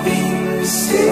Be.